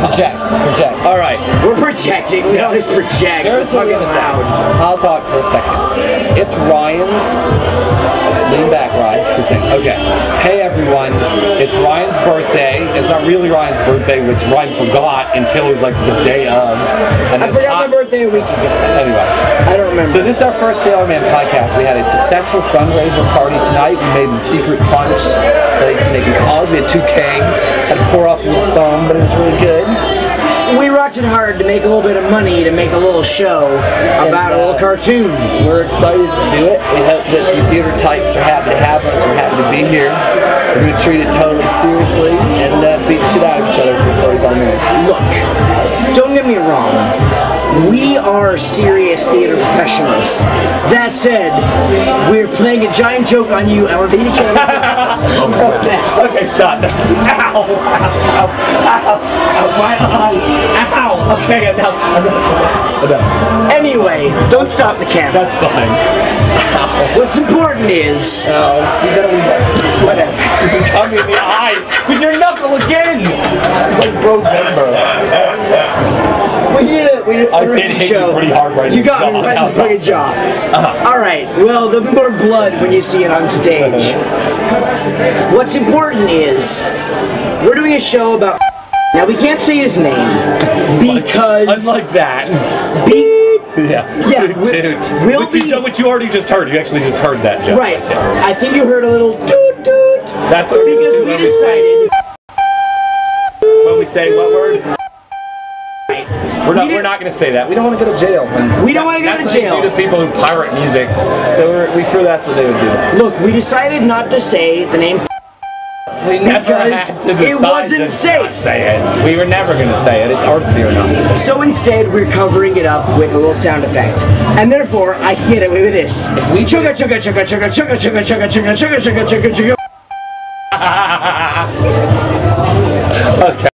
Project. Project. All right. We're projecting. We always project. Here's what We're we're gonna say. fucking loud. I'll talk for a second. It's Ryan's. Lean back, Ryan. Good thing. Okay. Hey everyone. It's Ryan's birthday. It's not really Ryan's birthday, which Ryan forgot until it was like the day of. And I it's forgot hot- my birthday a week ago. Anyway. I don't remember. So this is our first Sailor Man podcast. We had a successful fundraiser party tonight. We made the secret punch that I used to make in college. We had two kegs. Had to pour off a little foam, but it was really good. we rocked it hard to make a little bit of money to make a little show about a little cartoon. We're excited to do it. We hope that you theater types are happy to have us. We're happy to be here. We're going to treat it totally seriously and uh, beat the shit out of each other for 45 minutes. Look, don't get me wrong. We are serious theater professionals. That said, we're playing a giant joke on you and we're beating each other. Okay, stop. That's, ow, ow, ow, ow, ow, my eye. Ow. Okay, enough. Enough. enough. anyway, don't stop the camera. That's fine. What's important is Oh, see, that we whatever. You cut me in the eye with your knuckle again. It's like November. We did it. We did I did hit you show. pretty hard right You got me right in the fucking jaw. Uh-huh. All right. Well, there'll be more blood when you see it on stage. What's important is we're doing a show about. Now we can't say his name because Unlike that. be, Yeah. Yeah, Toot, we- toot. we'll which, you, be- which you already just heard. You actually just heard that, Jeff. right. I think you heard a little doot doot That's what because we decided. When we say what word? We're not, We we're not going to say that. We don't want to go to jail. We don't wanna go that's to what they jail. do to people who pirate music. So we're, we feel that's what they would do. Look, we decided not to say the name We never Because to it wasn't to safe. say it. We were never going to say it. It's artsy or not to. So instead, we're covering it up with a little sound effect, and therefore I can get away with this. If we chugga chugga chugga chugga chugga chugga chugga chugga chugga chugga chugga chugga. Okay.